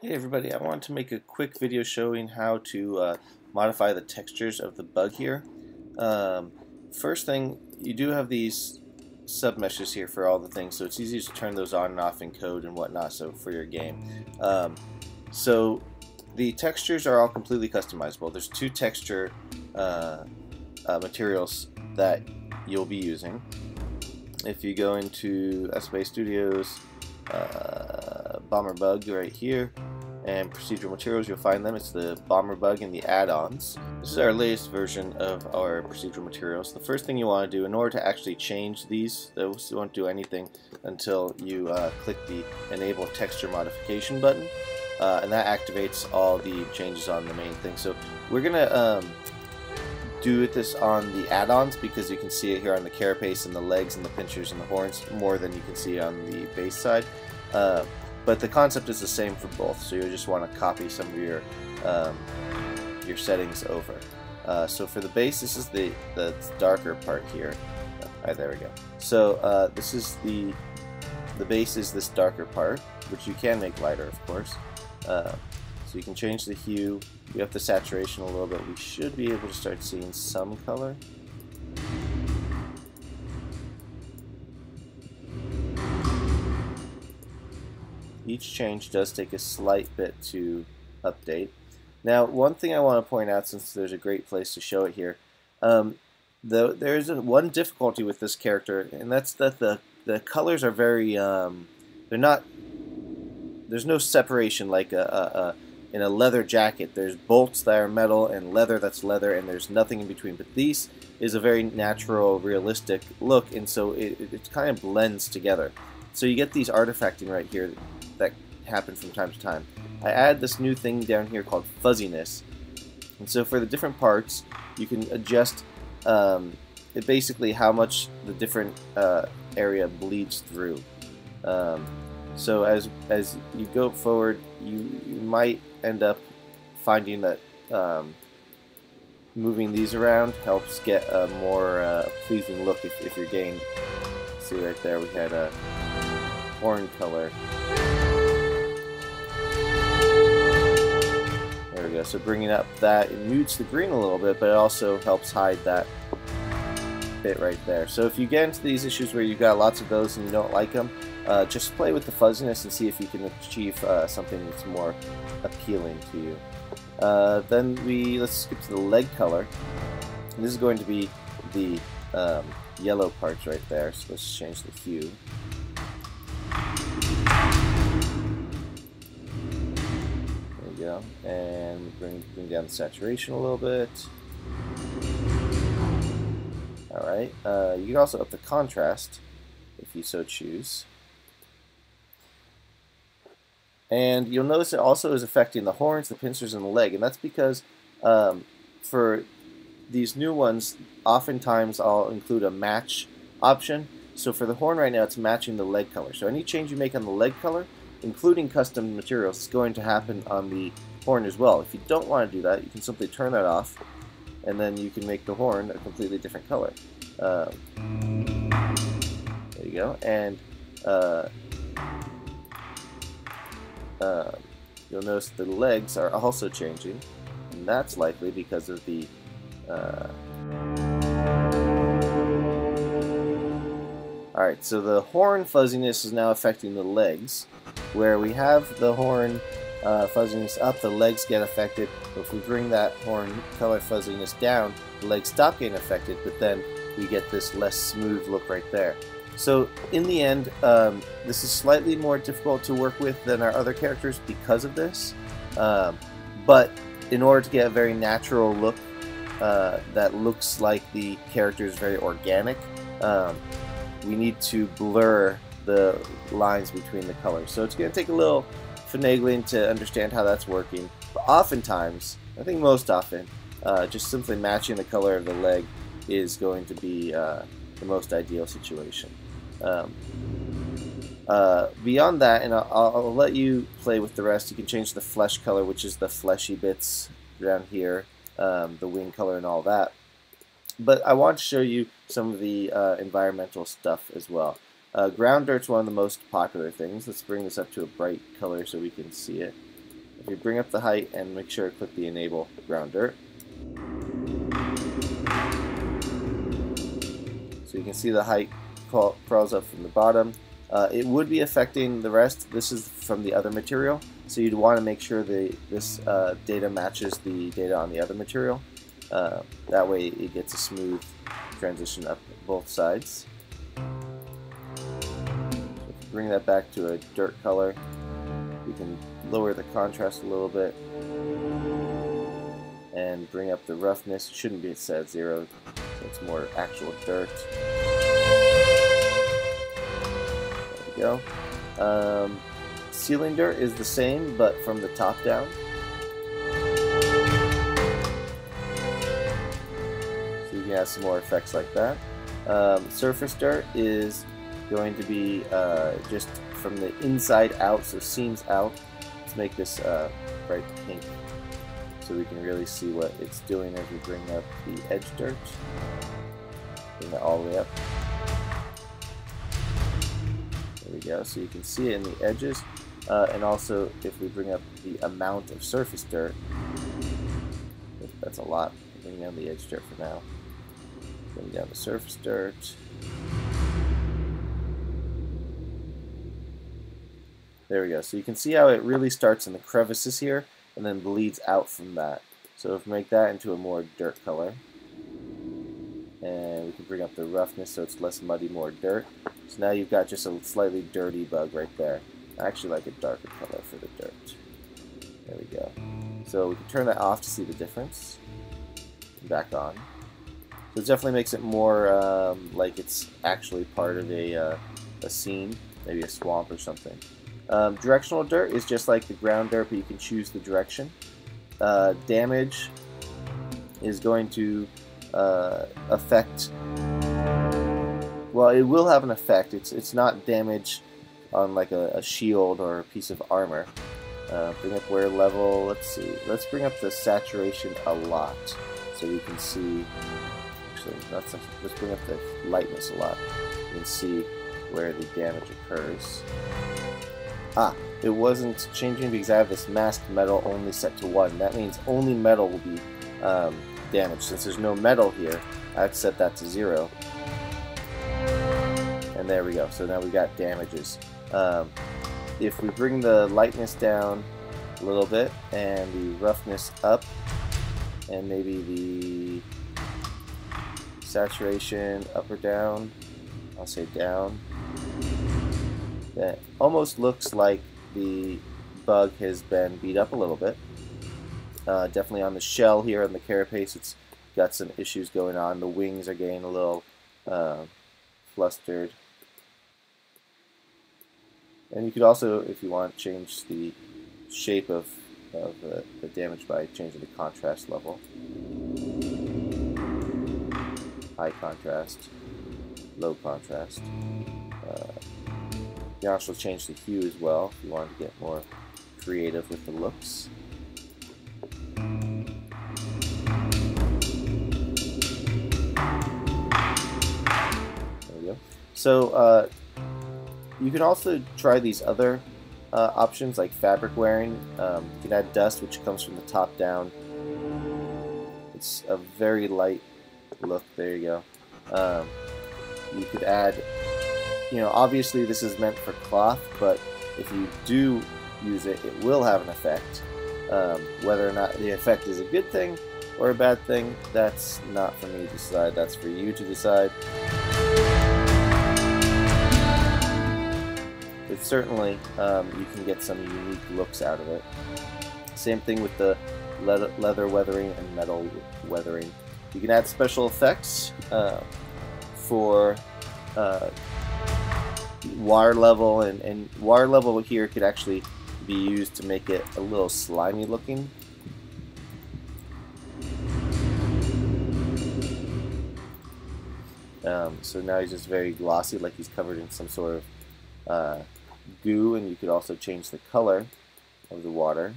Hey everybody, I want to make a quick video showing how to uh, modify the textures of the bug here. Um, first thing, you do have these submeshes here for all the things, so it's easy to turn those on and off in code and whatnot so for your game. Um, so the textures are all completely customizable. There's two texture uh, uh, materials that you'll be using. If you go into SF Bay Studios, uh, Bomber Bug right here, and procedural materials, you'll find them. It's the Bomber Bug and the add-ons. This is our latest version of our procedural materials. The first thing you want to do in order to actually change these, those won't do anything until you uh, click the Enable Texture Modification button, uh, and that activates all the changes on the main thing. So we're going to um, do this on the add-ons because you can see it here on the carapace and the legs and the pinchers and the horns more than you can see on the base side. Uh, but the concept is the same for both, so you'll just want to copy some of your um, your settings over. Uh, so for the base, this is the, the darker part here. Alright, there we go. So uh, this is the the base is this darker part, which you can make lighter, of course. Uh, so you can change the hue. We have the saturation a little bit. We should be able to start seeing some color. Each change does take a slight bit to update. Now, one thing I want to point out, since there's a great place to show it here, um, the, there's a, one difficulty with this character, and that's that the the colors are very um, they're not there's no separation like a, a, a, in a leather jacket. There's bolts that are metal and leather that's leather, and there's nothing in between. But these is a very natural, realistic look, and so it, it, it kind of blends together. So you get these artifacting right here happen from time to time. I add this new thing down here called fuzziness. And so for the different parts, you can adjust um, it basically how much the different uh, area bleeds through. Um, so as as you go forward, you, you might end up finding that um, moving these around helps get a more uh, pleasing look if, if you're getting, see right there we had a horn color. Go. So bringing up that, it mutes the green a little bit, but it also helps hide that bit right there. So if you get into these issues where you've got lots of those and you don't like them, uh, just play with the fuzziness and see if you can achieve uh, something that's more appealing to you. Uh, then we, let's skip to the leg color. And this is going to be the um, yellow parts right there, so let's change the hue. And bring, bring down the saturation a little bit. Alright, uh, you can also up the contrast if you so choose. And you'll notice it also is affecting the horns, the pincers, and the leg. And that's because um, for these new ones, oftentimes I'll include a match option. So for the horn right now, it's matching the leg color. So any change you make on the leg color including custom materials, is going to happen on the horn as well. If you don't want to do that, you can simply turn that off, and then you can make the horn a completely different color. Um, there you go. And uh, uh, you'll notice the legs are also changing, and that's likely because of the uh, Alright, so the horn fuzziness is now affecting the legs where we have the horn uh, fuzziness up, the legs get affected. But If we bring that horn color fuzziness down, the legs stop getting affected, but then we get this less smooth look right there. So in the end, um, this is slightly more difficult to work with than our other characters because of this. Um, but in order to get a very natural look uh, that looks like the character is very organic, um, we need to blur the lines between the colors. So it's going to take a little finagling to understand how that's working. But oftentimes, I think most often, uh, just simply matching the color of the leg is going to be uh, the most ideal situation. Um, uh, beyond that, and I'll, I'll, let you play with the rest, you can change the flesh color, which is the fleshy bits down here, um, the wing color and all that. But I want to show you some of the uh, environmental stuff as well. Uh, ground dirt's one of the most popular things. Let's bring this up to a bright color so we can see it. if you bring up the height and make sure to click the enable ground dirt. So you can see the height crawls up from the bottom. Uh, it would be affecting the rest. This is from the other material, so you'd want to make sure the this uh, data matches the data on the other material. Uh, that way it gets a smooth transition up both sides. Bring that back to a dirt color. We can lower the contrast a little bit and bring up the roughness. It shouldn't be set at zero, so it's more actual dirt. There we go. Um, ceiling dirt is the same, but from the top down. So you can add some more effects like that. Um, surface dirt is going to be uh, just from the inside out, so seams out. Let's make this uh, bright pink so we can really see what it's doing as we bring up the edge dirt. Bring it all the way up. There we go, so you can see it in the edges. Uh, and also, if we bring up the amount of surface dirt, that's a lot. Bring down the edge dirt for now. Bring down the surface dirt. There we go. So you can see how it really starts in the crevices here and then bleeds out from that. So if we make that into a more dirt color, and we can bring up the roughness so it's less muddy, more dirt. So now you've got just a slightly dirty bug right there. I actually like a darker color for the dirt. There we go. So we can turn that off to see the difference. Back on. So it definitely makes it more um, like it's actually part of a, uh, a scene, maybe a swamp or something. Um, directional dirt is just like the ground dirt, but you can choose the direction. Uh, damage is going to uh, affect. Well, it will have an effect. It's it's not damage on like a, a shield or a piece of armor. Uh, bring up wear level. Let's see. Let's bring up the saturation a lot so we can see. Actually, a, let's bring up the lightness a lot. Can see where the damage occurs. Ah, it wasn't changing because I have this masked metal only set to 1. That means only metal will be um, damaged. Since there's no metal here, I have to set that to 0. And there we go. So now we got damages. Um, if we bring the lightness down a little bit and the roughness up and maybe the saturation up or down, I'll say down that almost looks like the bug has been beat up a little bit. Uh, definitely on the shell here on the carapace, it's got some issues going on. The wings are getting a little uh, flustered. And you could also, if you want, change the shape of, of the, the damage by changing the contrast level. High contrast, low contrast. Uh, you can also change the hue as well if you want to get more creative with the looks. There we go. So uh, you can also try these other uh, options like fabric wearing. Um, you can add dust which comes from the top down. It's a very light look. There you go. Um, you could add you know, obviously this is meant for cloth, but if you do use it, it will have an effect. Um, whether or not the effect is a good thing or a bad thing, that's not for me to decide. That's for you to decide. But certainly, um, you can get some unique looks out of it. Same thing with the leather weathering and metal weathering. You can add special effects uh, for uh, water level and, and water level here could actually be used to make it a little slimy looking. Um, so now he's just very glossy like he's covered in some sort of uh, goo and you could also change the color of the water.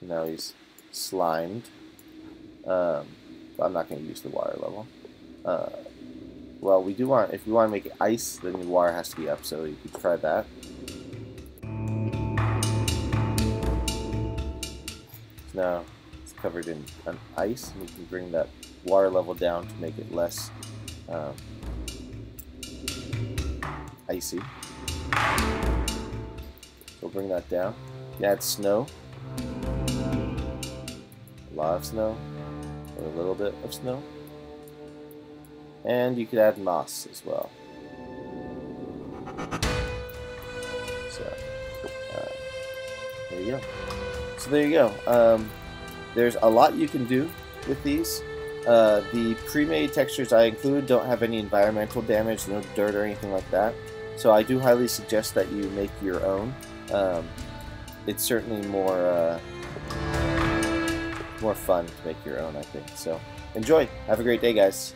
Now he's slimed. Um, I'm not going to use the water level. Uh, well, we do want, if we want to make it ice, then the water has to be up, so you could try that. So now it's covered in an ice, and you can bring that water level down to make it less um, icy. We'll bring that down. Add snow. A lot of snow. Or a little bit of snow. And you could add moss as well. So, uh, there you go. So there you go. Um, there's a lot you can do with these. Uh, the pre-made textures I include don't have any environmental damage, no dirt or anything like that. So I do highly suggest that you make your own. Um, it's certainly more uh, more fun to make your own, I think. So enjoy. Have a great day, guys.